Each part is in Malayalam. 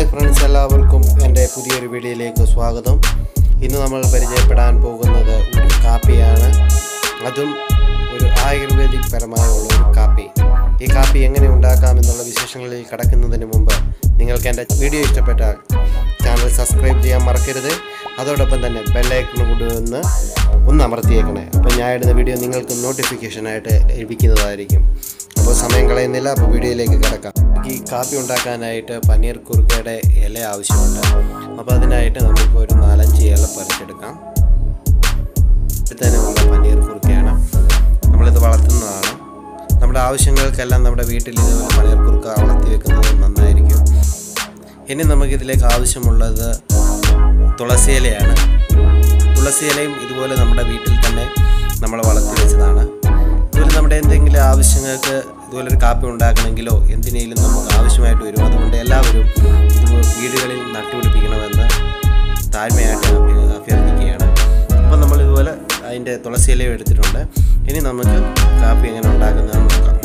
ഹായ് ഫ്രണ്ട്സ് എല്ലാവർക്കും എന്റെ പുതിയൊരു വീഡിയോയിലേക്ക് സ്വാഗതം. ഇന്ന് നമ്മൾ പരിചയപ്പെടാൻ പോകുന്നത് ഒരു കാപ്പിയാണ്. അതും ഒരു ആയുർവേദിക് പരമായുള്ള ഒരു കാപ്പി. ഈ കാപ്പി എങ്ങനെ ഉണ്ടാക്കാമെന്നുള്ള വിശേഷങ്ങളിൽ കടക്കുന്നതിന് മുമ്പ് നിങ്ങൾക്ക് എന്റെ വീഡിയോ ഇഷ്ടപ്പെട്ടാൽ ചാനൽ സബ്സ്ക്രൈബ് ചെയ്യാൻ മറക്കരുത്. അതോടൊപ്പം തന്നെ ബെല്ലൈക്കൺ കൂടി ഒന്ന് ഒന്ന് അമർത്തിയേക്കണേ. അപ്പോൾ ഞാൻ ഇടുന്ന വീഡിയോ നിങ്ങൾക്ക് നോട്ടിഫിക്കേഷനായിട്ട് ലഭിക്കുന്നതായിരിക്കും. അപ്പോൾ സമയം കളയുന്നില്ല അപ്പോൾ വീഡിയോയിലേക്ക് കിടക്കാം. ഈ കാപ്പി ഉണ്ടാക്കാനായിട്ട് പനീർ കുറുക്കയുടെ ഇല ആവശ്യമുണ്ട്. അപ്പോൾ അതിനായിട്ട് നമുക്ക് ഒരു നാലഞ്ച് ഇല പറിച്ചെടുക്കാം. ഇത്തരമുള്ള പനീർ കുറുക്കയാണ് നമ്മളിത് വളർത്തുന്നതാണ്. നമ്മുടെ ആവശ്യങ്ങൾക്കെല്ലാം നമ്മുടെ വീട്ടിൽ ഇതുപോലെ പനീർ കുറുക്ക വളർത്തി വെക്കുന്നത് നന്നായിരിക്കും. ഇനി നമുക്കിതിലേക്ക് ആവശ്യമുള്ളത് തുളസി ഇലയാണ് തുളസി ഇലയും ഇതുപോലെ നമ്മുടെ വീട്ടിൽ തന്നെ നമ്മൾ വളർത്തി നമ്മുടെ എന്തെങ്കിലും ആവശ്യങ്ങൾക്ക് ഇതുപോലെ ഒരു കാപ്പി ഉണ്ടാക്കണമെങ്കിലോ എന്തിനേലും നമുക്ക് ആവശ്യമായിട്ട് വരും. അതുകൊണ്ട് എല്ലാവരും ഇത് വീടുകളിൽ നട്ടുപിടിപ്പിക്കണമെന്ന് താഴ്മയായിട്ട് അഭ്യ- അഭ്യർത്ഥിക്കുകയാണ്. അപ്പം നമ്മൾ ഇതുപോലെ അതിന്റെ തുളസി ഇലയും എടുത്തിട്ടുണ്ട്. ഇനി നമുക്ക് കാപ്പി എങ്ങനെ ഉണ്ടാക്കുന്നതെന്ന് നോക്കാം.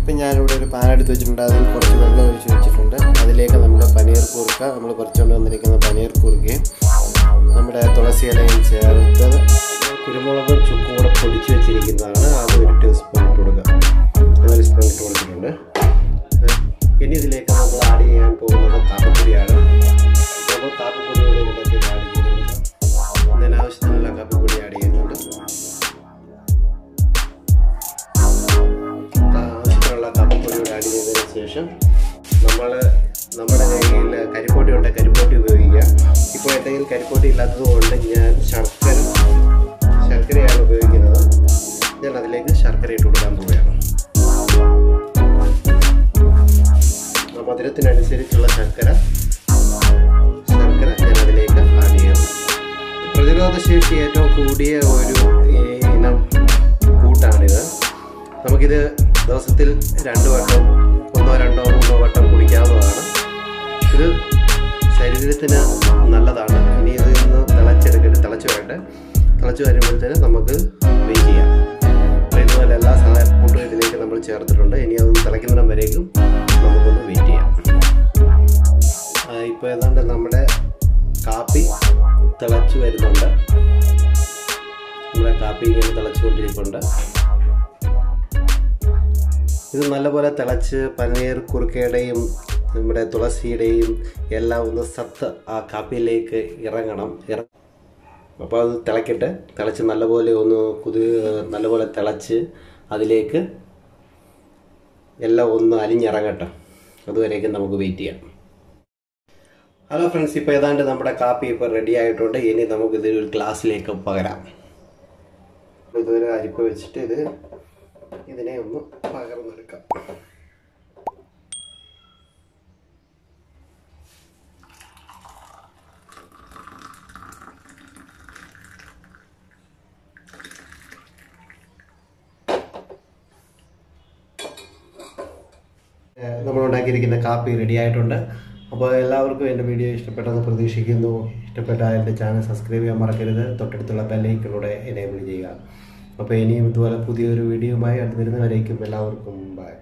ഇപ്പം ഞാനിവിടെ ഒരു പാൻ എടുത്ത് വെച്ചിട്ടുണ്ട്. അതിൽ കുറച്ച് വെള്ളം ഒഴിച്ച് വെച്ചിട്ടുണ്ട്. അതിലേക്ക് നമ്മുടെ പനീർ കൂർക്ക നമ്മൾ കുറച്ചുകൊണ്ട് വന്നിരിക്കുന്ന പനീർ കൂർക്കയും നമ്മുടെ തുളസി ഇലയും ചേർത്ത് കുരുമുളകും ചുക്കും കൂടെ പൊടിച്ച് വെച്ചിരിക്കുന്നതാണ്. അത് ഒരു ടീസ്പൂൺ ഇട്ട് കൊടുക്കുക ഒരു സ്പൂൺ ഇട്ട് കൊടുത്തിട്ടുണ്ട് ഇനി ഇതിലേക്ക് നമ്മൾ ആഡ് ചെയ്യാൻ പോകുന്നത് കാപ്പിപ്പൊടിയാണ്. നമ്മൾ കാപ്പിപ്പൊടി കൂടി ഇതിലേക്ക് ആഡ് ചെയ്ത് കൊടുക്കാം ഇതിന് ആവശ്യത്തിനുള്ള കാപ്പിപ്പൊടി ആഡ് ചെയ്യുന്നുണ്ട്. ആവശ്യത്തിനുള്ള കാപ്പിപ്പൊടിയോട് ആഡ് ചെയ്തതിന് ശേഷം നമ്മൾ നമ്മുടെ കയ്യിൽ കരിപ്പൊടി ഉണ്ട്. കരിപ്പൊടി ഉപയോഗിക്കുക. ഇപ്പോൾ എന്റെ കയ്യിൽ കരിപ്പൊടി ഇല്ലാത്തത് കൊണ്ട് ഞാൻ ശർക്കര ശർക്കരയാണ് ഉപയോഗിക്കുന്നത്. ഞാൻ അതിലേക്ക് ശർക്കര ഇട്ട് കൊടുക്കാൻ പോവുകയാണ്. മധുരത്തിനനുസരിച്ചുള്ള ശർക്കര. ശർക്കര ഞാൻ അതിലേക്ക് ആഡ് ചെയ്യാം. പ്രതിരോധ ശേഷി ഏറ്റവും കൂടിയ ഒരു ഇനം കൂട്ടാണിത്. നമുക്കിത് ദിവസത്തിൽ രണ്ട് വട്ടം ഒന്നോ രണ്ടോ മൂന്നോ വട്ടം കുടിക്കാവുന്നതാണ്. ഇത് ശരീരത്തിന് നല്ലതാണ്. ഇനി ഇതിൽ നിന്ന് തിളച്ചെടുക്കരുത് തിളച്ച് വരട്ടെ. തിളച്ച് വരുമ്പോഴത്തേന് നമുക്ക് വെയിറ്റ് ചെയ്യാം. ഇതുപോലെ എല്ലാ സാധന കൂട്ടും ഇതിലേക്ക് നമ്മൾ ചേർത്തിട്ടുണ്ട്. ഇനി അതൊന്ന് തിളയ്ക്കുന്നിടം വരേക്കും നമുക്കൊന്ന് വെയിറ്റ് ചെയ്യാം. ഇപ്പോൾ ഏതാണ്ട് നമ്മുടെ കാപ്പി തിളച്ച് വരുന്നുണ്ട്. നമ്മുടെ കാപ്പി ഇങ്ങനെ തിളച്ചുകൊണ്ടിരിക്കുന്നുണ്ട് ഇത് നല്ലപോലെ തിളച്ച് പനീർ കുറുക്കയുടെയും നമ്മുടെ തുളസിയുടെയും എല്ലാം ഒന്ന് സത്ത് ആ കാപ്പിയിലേക്ക് ഇറങ്ങണം. ഇറ അപ്പോൾ അത് തിളക്കട്ടെ. തിളച്ച് നല്ലപോലെ ഒന്ന് കുതി നല്ലപോലെ തിളച്ച് അതിലേക്ക് എല്ലാം ഒന്ന് അലിഞ്ഞിറങ്ങട്ടെ അതുവരേക്കും നമുക്ക് വെയിറ്റ് ചെയ്യാം. ഹലോ ഫ്രണ്ട്സ് ഇപ്പോൾ ഏതാണ്ട് നമ്മുടെ കാപ്പി ഇപ്പോൾ റെഡി ആയിട്ടുണ്ട്. ഇനി നമുക്ക് ഇതൊരു ഗ്ലാസ്സിലേക്ക് പകരാം. ഇതൊരു അരിപ്പ് വെച്ചിട്ട് ഇത് ഇതിനെ ഒന്ന് പകർന്നെടുക്കാം. നമ്മൾ ഉണ്ടാക്കിയിരിക്കുന്ന കാപ്പി റെഡി ആയിട്ടുണ്ട് അപ്പോൾ എല്ലാവർക്കും എന്റെ വീഡിയോ ഇഷ്ടപ്പെട്ടെന്ന് പ്രതീക്ഷിക്കുന്നു. ഇഷ്ടപ്പെട്ടാൽ എന്റെ ചാനൽ സബ്സ്ക്രൈബ് ചെയ്യാൻ മറക്കരുത്. തൊട്ടടുത്തുള്ള ബെല്ലൈക്കിലൂടെ എനേബിൾ ചെയ്യുക. അപ്പോൾ ഇനിയും ഇതുപോലെ പുതിയൊരു വീഡിയോയുമായി അടുത്ത് വരുന്നവരേക്കും എല്ലാവർക്കും ബൈ